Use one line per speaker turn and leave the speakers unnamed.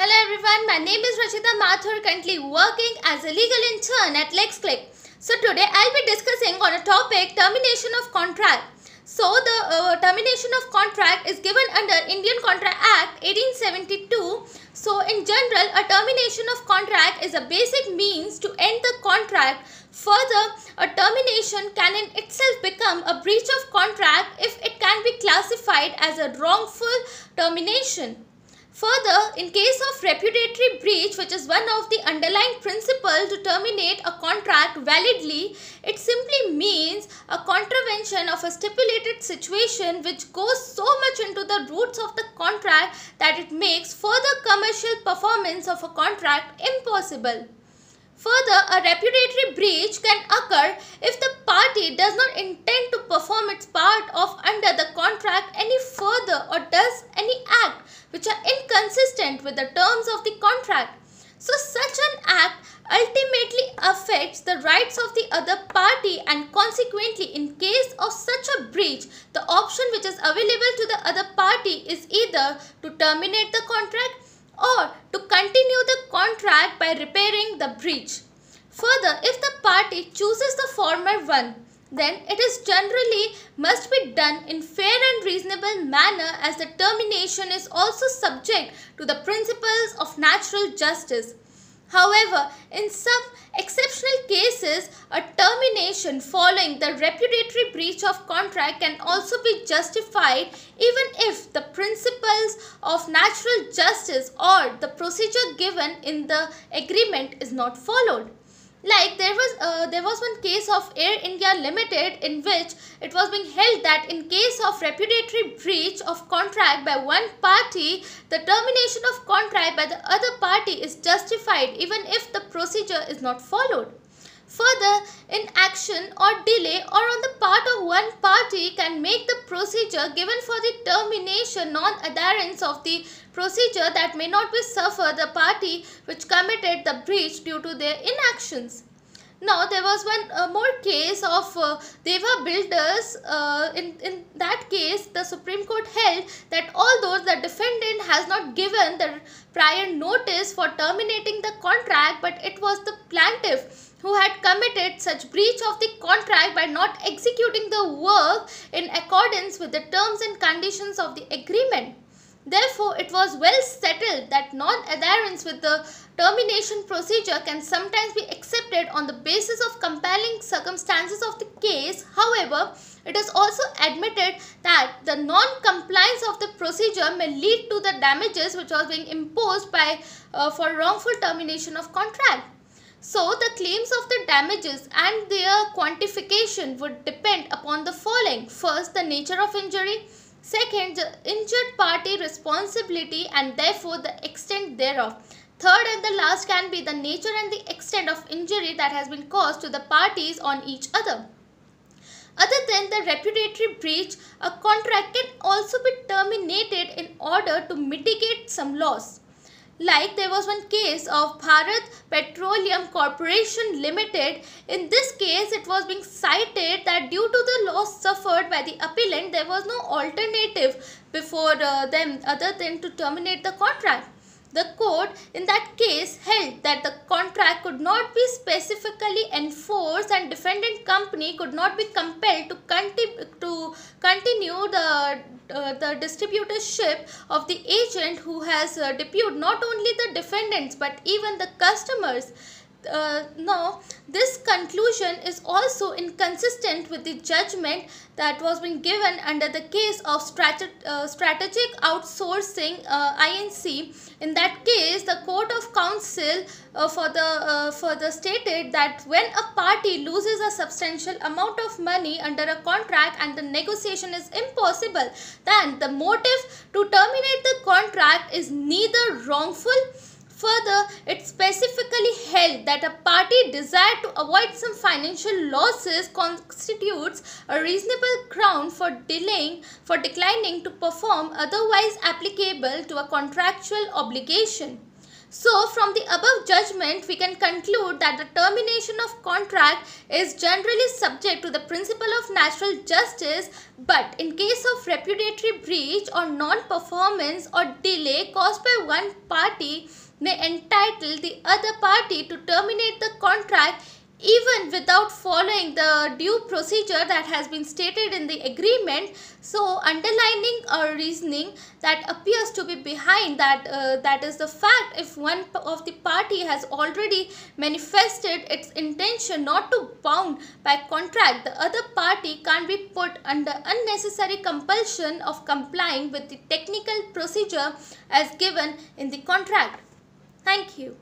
Hello everyone, my name is Rachita Mathur, currently working as a legal intern at LexCliq. So today I'll be discussing on a topic termination of contract. So the uh, termination of contract is given under Indian Contract Act 1872. So in general, a termination of contract is a basic means to end the contract. Further, a termination can in itself become a breach of contract if it can be classified as a wrongful termination. Further, in case of repudiatory breach, which is one of the underlying principles to terminate a contract validly, it simply means a contravention of a stipulated situation which goes so much into the roots of the contract that it makes further commercial performance of a contract impossible. Further, a repudiatory breach can occur if the party does not intend to perform its part of under the contract any further or does any act which are inconsistent with the terms of the contract. So such an act ultimately affects the rights of the other party and consequently in case of such a breach, the option which is available to the other party is either to terminate the contract or to continue the contract by repairing the breach. Further, if the party chooses the former one, then it is generally must be done in fair and reasonable manner as the termination is also subject to the principles of natural justice. However, in some exceptional cases, a termination following the repudiatory breach of contract can also be justified even if the principles of natural justice or the procedure given in the agreement is not followed. Like there was uh, there was one case of Air India Limited in which it was being held that in case of repudiatory breach of contract by one party, the termination of contract by the other party is justified even if the procedure is not followed. Further, inaction or delay or on the part of one party can make the procedure given for the termination non-adherence of the procedure that may not be suffer the party which committed the breach due to their inactions. Now, there was one uh, more case of uh, Deva Builders. Uh, in, in that case, the Supreme Court held that although the defendant has not given the prior notice for terminating the contract, but it was the plaintiff who had committed such breach of the contract by not executing the work in accordance with the terms and conditions of the agreement. Therefore, it was well settled that non-adherence with the termination procedure can sometimes be accepted on the basis of compelling circumstances of the case. However, it is also admitted that the non-compliance of the procedure may lead to the damages which are being imposed by uh, for wrongful termination of contract. So, the claims of the damages and their quantification would depend upon the following. First, the nature of injury. Second, the injured party responsibility and therefore the extent thereof. Third and the last can be the nature and the extent of injury that has been caused to the parties on each other. Other than the repudiatory breach, a contract can also be terminated in order to mitigate some loss. Like there was one case of Bharat Petroleum Corporation Limited. In this case, it was being cited that due to the loss suffered by the appellant, there was no alternative before uh, them other than to terminate the contract. The court in that case held that the contract could not be specifically enforced and defendant company could not be compelled to, conti to continue the, uh, the distributorship of the agent who has uh, deputed not only the defendants but even the customers uh, no, this conclusion is also inconsistent with the judgment that was being given under the case of strate uh, strategic outsourcing uh, INC. In that case, the Court of Counsel uh, for the uh, further stated that when a party loses a substantial amount of money under a contract and the negotiation is impossible, then the motive to terminate the contract is neither wrongful Further, it specifically held that a party desire to avoid some financial losses constitutes a reasonable ground for delaying for declining to perform otherwise applicable to a contractual obligation. So from the above judgment, we can conclude that the termination of contract is generally subject to the principle of natural justice but in case of repudiatory breach or non-performance or delay caused by one party may entitle the other party to terminate the contract even without following the due procedure that has been stated in the agreement. So underlining a reasoning that appears to be behind that uh, that is the fact if one of the party has already manifested its intention not to bound by contract the other party can't be put under unnecessary compulsion of complying with the technical procedure as given in the contract thank you